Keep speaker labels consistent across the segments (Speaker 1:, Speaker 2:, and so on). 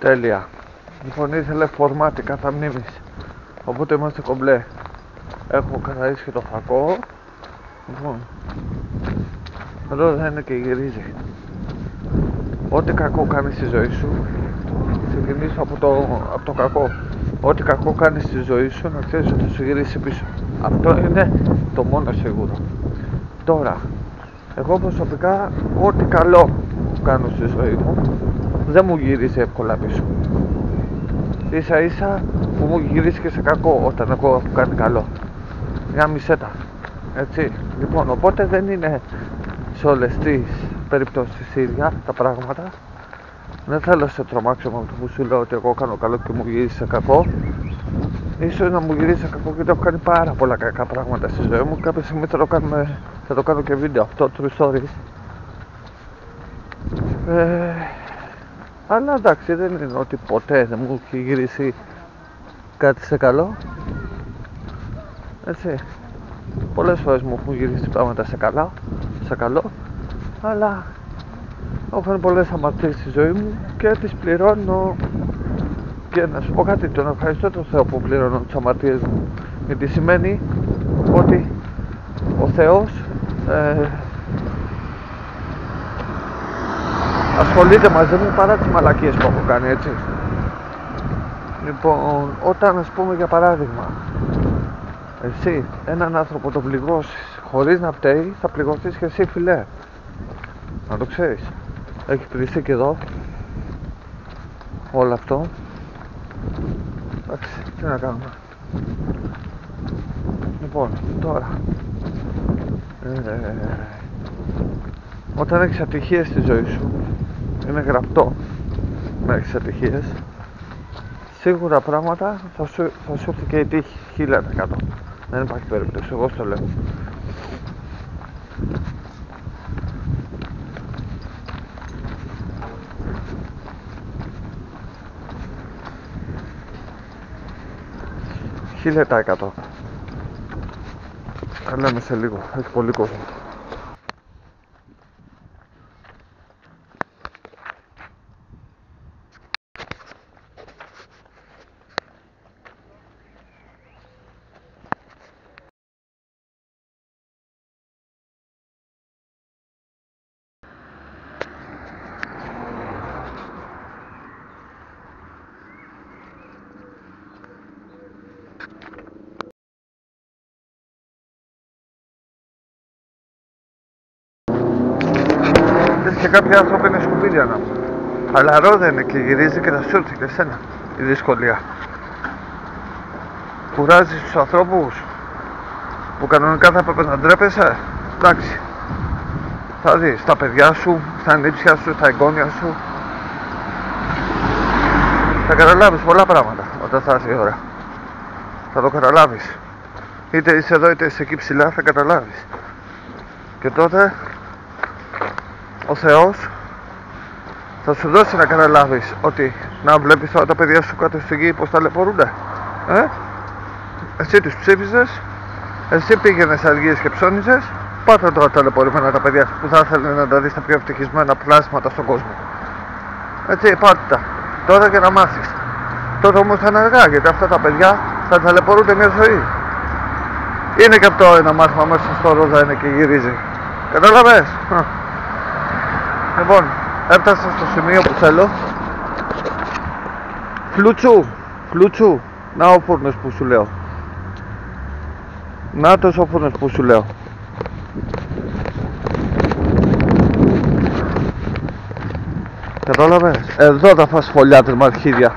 Speaker 1: Τέλεια. Λοιπόν, ήθελε φορμάτι κατά μνήμης. Οπότε είμαστε κομπλέ. Έχω καθαρίσει και το φακό. Λοιπόν, εδώ δεν είναι και γυρίζει. Ό,τι κακό κάνεις στη ζωή σου, ξεκινήσω από το, από το κακό. Ό,τι κακό κάνεις στη ζωή σου, να ξέρεις ότι θα σου γυρίσει πίσω. Αυτό είναι το μόνο σίγουρο. Τώρα, εγώ προσωπικά, ό,τι καλό κάνω στη ζωή μου, δεν μου γυρίζει εύκολα πίσω. Ίσα ίσα που μου γυρίζει και σε κακό όταν εγώ έχω κάνει καλό. Γάμισέ τα. Έτσι. Λοιπόν, οπότε δεν είναι σε όλες τις περιπτώσεις ίδια τα πράγματα. Δεν θέλω να σε τρομάξω με αυτό που σου λέω ότι εγώ κάνω καλό και μου γυρίζει σε κακό. Ίσως να μου γυρίσει σε κακό γιατί έχω κάνει πάρα πολλά κακά πράγματα στη ζωή μου. Κάποια στιγμή θα το, κάνουμε, θα το κάνω και βίντεο αυτό, true stories. Ε, αλλά εντάξει, δεν είναι ότι ποτέ δεν μου έχει γυρίσει κάτι σε καλό. Έτσι. Πολλές φορές μου έχουν γυρίσει πράγματα σε καλά, σε καλό, αλλά έχω κάνει πολλές αμαρτίες στη ζωή μου και τις πληρώνω και να σου πω κάτι, τον ευχαριστώ τον Θεό που πληρώνω τις αμαρτίες μου γιατί σημαίνει ότι ο Θεός ε, ασχολείται μαζί μου παρά τις μαλακίες που έχω κάνει έτσι. Λοιπόν όταν ας πούμε για παράδειγμα εσύ έναν άνθρωπο το πληγώσεις χωρίς να φταίει θα πληγωθείς και εσύ φιλέ. Να το ξέρεις. Έχει πληθεί και εδώ όλο αυτό. Εντάξει τι να κάνουμε. Λοιπόν τώρα ε, όταν έχεις ατυχίες στη ζωή σου είναι γραπτό. Να έχεις ατυχίες σίγουρα πράγματα θα σου, θα σου έρθει και η τύχη 1000% δεν υπάρχει περίπτωση, εγώ στο λέω. Χίλια τα εκατό. Θα λέμε σε λίγο, έχει πολύ κόσμο. Και κάποιοι άνθρωποι είναι σκουπίδια να πούμε. Αλλά δεν είναι και γυρίζει και θα σου έρθει και εσένα η δυσκολία. Κουράζεις τους ανθρώπους που κανονικά θα έπρεπε να ντρέπεσαι. Εντάξει. Θα δεις τα παιδιά σου, στα νύψια σου, στα εγγόνια σου. Θα καταλάβεις πολλά πράγματα όταν θα έρθει η ώρα. Θα το καταλάβεις. Είτε είσαι εδώ είτε είσαι εκεί ψηλά θα καταλάβεις. Και τότε ο Θεός θα σου δώσει να καταλάβεις ότι να βλέπεις τώρα τα παιδιά σου κάτω στη γη πως ταλαιπωρούνται ε; εσύ τους ψήφισες εσύ πήγαινες αργίες και ψώνιζες πάτε τώρα ταλαιπωρημένα τα παιδιά που θα ήθελαν να τα δεις τα πιο ευτυχισμένα πλάσματα στον κόσμο. Έτσι πάτε τα τώρα και να μάθεις. Τότε όμως θα είναι αργά γιατί αυτά τα παιδιά θα ταλαιπωρούνται μια ζωή. Είναι και αυτό ένα μάθημα μέσα στο ρόδα είναι και γυρίζει. Καταλαβες; Λοιπόν, έφτασα στο σημείο που θέλω. Φλούτσου, φλούτσου, να ο φούρνος που σου λέω. Να τος ο φούρνος που σου λέω. Κατάλαβες, εδώ θα φας φωλιάτες με αρχίδια,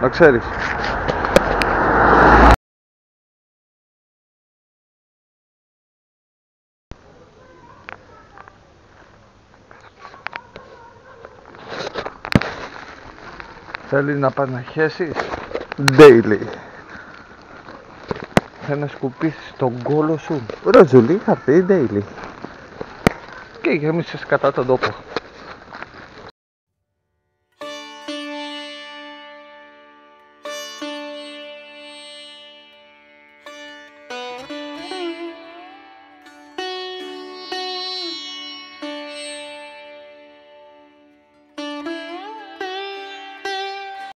Speaker 1: να ξέρεις. Θέλει να πας να χέσεις; Daily. Θέλει να σκουπίσεις τον κόλο σου; Ροζουλή θα πει daily. Και γέμισες κατά τον τόπο